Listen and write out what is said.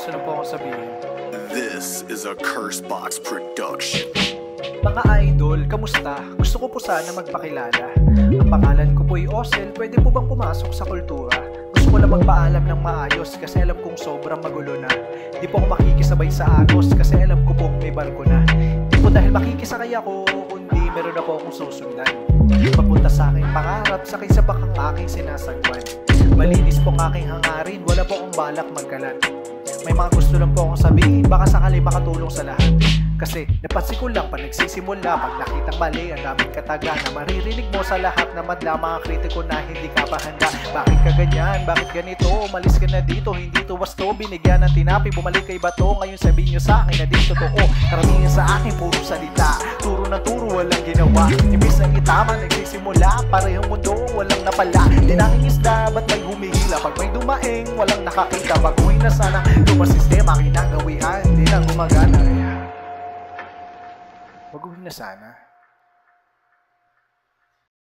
gusto na po akong sabihin. This is a Cursebox production. Mga idol, kamusta? Gusto ko po sana magpakilala. Ang pangalan ko po'y Osel, pwede po bang pumasok sa kultura? Gusto ko lang magpaalam ng maayos kasi alam kong sobrang magulo na. Di po ako makikisabay sa agos kasi alam ko pong may barko na. Di po dahil makikisakay ako, kundi meron na po akong susundan. Papunta sa aking pangarap, sakay sa bakang aking sinasagwan. Malinis po aking hangarin, wala po akong balak magkalat. May mga gusto lang po akong sabihin, baka sakali makatulong sa lahat. Kasi napansin ko lang pa nagsisimula Pag nakitang mali ang daming kataga Na maririnig mo sa lahat na madla Mga kritiko na hindi ka pa handa Bakit ka ganyan? Bakit ganito? Umalis ka na dito Hindi to wasto Binigyan ng tinapi Bumalik kay bato Ngayon sabihin nyo sa akin na di totoo Karamihan sa akin puro salita Turo na turo walang ginawa. Imbis ang itama nagsisimula Parehong mundo walang napala. Dinangin isda ba't may humihila? Pag may dumaing walang nakakita. Baguhin na sana Lumang sistema kinagawian Hindi na gumagana. Baguhin na sana.